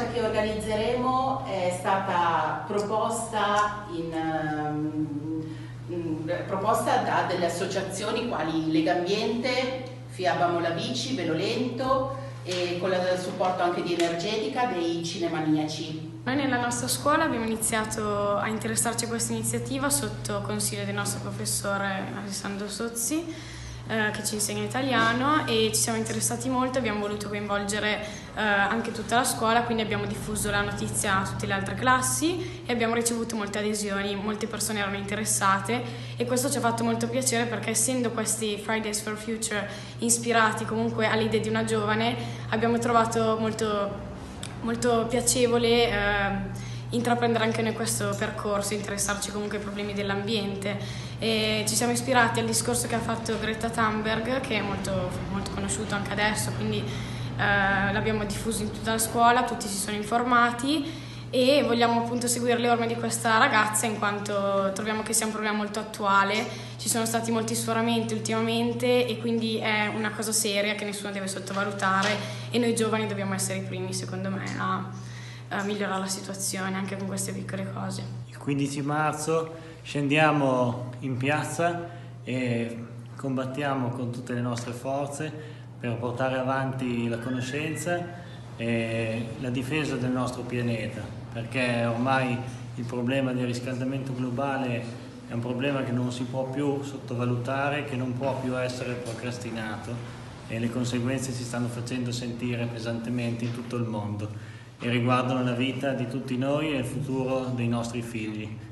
marcia che organizzeremo è stata proposta, in, um, proposta da delle associazioni quali Legambiente, Fiabamo la Bici, Velolento e con il supporto anche di Energetica dei cinemaniaci. Noi nella nostra scuola abbiamo iniziato a interessarci a questa iniziativa sotto consiglio del nostro professore Alessandro Sozzi eh, che ci insegna italiano e ci siamo interessati molto, abbiamo voluto coinvolgere eh, anche tutta la scuola, quindi abbiamo diffuso la notizia a tutte le altre classi e abbiamo ricevuto molte adesioni, molte persone erano interessate e questo ci ha fatto molto piacere perché essendo questi Fridays for Future ispirati comunque all'idea di una giovane abbiamo trovato molto molto piacevole eh, intraprendere anche noi questo percorso, interessarci comunque ai problemi dell'ambiente. E ci siamo ispirati al discorso che ha fatto Greta Thunberg, che è molto, molto conosciuto anche adesso, quindi eh, l'abbiamo diffuso in tutta la scuola, tutti si sono informati e vogliamo appunto seguire le orme di questa ragazza in quanto troviamo che sia un problema molto attuale, ci sono stati molti sforamenti ultimamente e quindi è una cosa seria che nessuno deve sottovalutare e noi giovani dobbiamo essere i primi secondo me a, a migliorare la situazione anche con queste piccole cose. Il 15 marzo scendiamo in piazza e combattiamo con tutte le nostre forze per portare avanti la conoscenza e la difesa del nostro pianeta, perché ormai il problema del riscaldamento globale è un problema che non si può più sottovalutare, che non può più essere procrastinato e le conseguenze si stanno facendo sentire pesantemente in tutto il mondo e riguardano la vita di tutti noi e il futuro dei nostri figli.